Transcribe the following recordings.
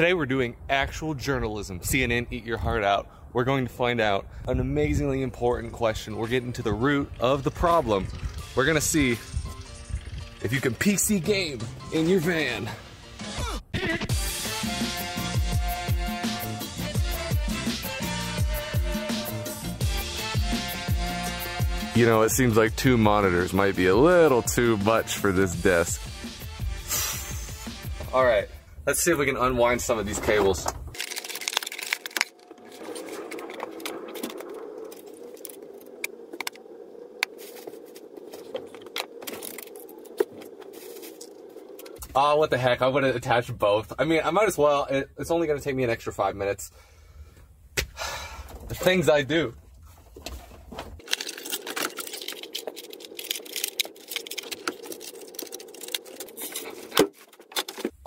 Today we're doing actual journalism. CNN, eat your heart out. We're going to find out an amazingly important question. We're getting to the root of the problem. We're gonna see if you can PC game in your van. You know, it seems like two monitors might be a little too much for this desk. All right, let's see if we can unwind some of these cables. Oh, what the heck? I'm gonna attach both. I mean, I might as well. It, it's only gonna take me an extra five minutes. the things I do.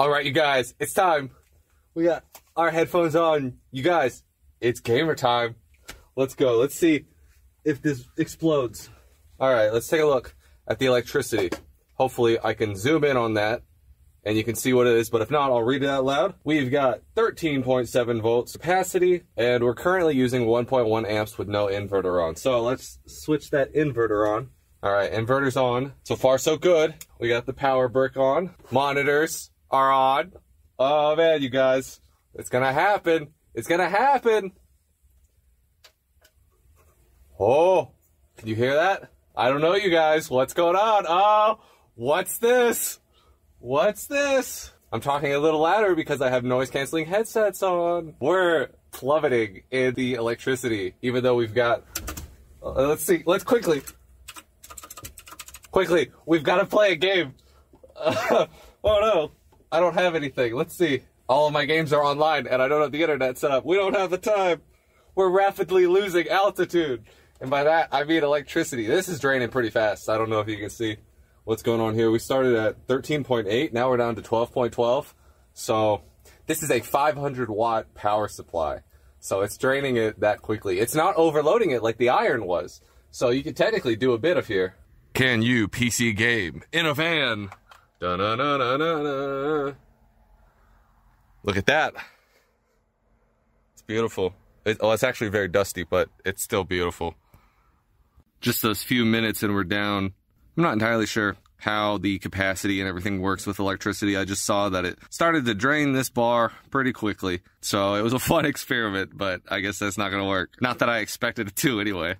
All right, you guys, it's time. We got our headphones on. You guys, it's gamer time. Let's go. Let's see if this explodes. All right, let's take a look at the electricity. Hopefully, I can zoom in on that and you can see what it is, but if not, I'll read it out loud. We've got 13.7 volts capacity, and we're currently using 1.1 amps with no inverter on. So let's switch that inverter on. All right, inverter's on. So far, so good. We got the power brick on. Monitors are on. Oh man, you guys, it's gonna happen. It's gonna happen. Oh, can you hear that? I don't know, you guys. What's going on? Oh, what's this? What's this? I'm talking a little louder because I have noise canceling headsets on. We're plummeting in the electricity, even though we've got. Uh, let's see. Let's quickly. Quickly, we've got to play a game. Oh no, I don't have anything. Let's see. All of my games are online and I don't have the internet set up. We don't have the time. We're rapidly losing altitude. And by that, I mean electricity. This is draining pretty fast. I don't know if you can see what's going on here. We started at 13.8, now we're down to 12.12. So this is a 500 watt power supply. So it's draining it that quickly. It's not overloading it like the iron was. So you could technically do a bit of here. Can you PC game in a van? Da -na -na -na -na -na. Look at that. It's beautiful. It, oh, it's actually very dusty, but it's still beautiful. Just those few minutes and we're down I'm not entirely sure how the capacity and everything works with electricity. I just saw that it started to drain this bar pretty quickly. So it was a fun experiment, but I guess that's not going to work. Not that I expected it to anyway.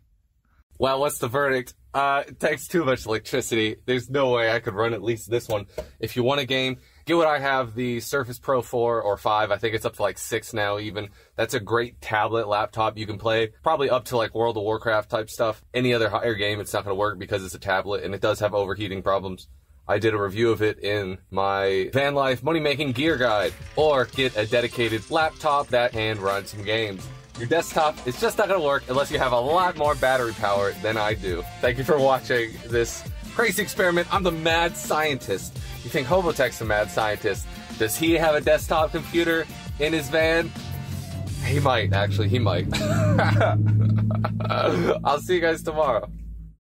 Well, what's the verdict? Uh, it takes too much electricity. There's no way I could run at least this one. If you want a game, get what I have, the Surface Pro 4 or 5. I think it's up to like 6 now even. That's a great tablet laptop you can play. Probably up to like World of Warcraft type stuff. Any other higher game, it's not going to work because it's a tablet and it does have overheating problems. I did a review of it in my van life money making gear guide. Or get a dedicated laptop that can run some games. Your desktop is just not to work unless you have a lot more battery power than I do. Thank you for watching this crazy experiment. I'm the mad scientist. You think Hobotech's a mad scientist. Does he have a desktop computer in his van? He might, actually. He might. I'll see you guys tomorrow.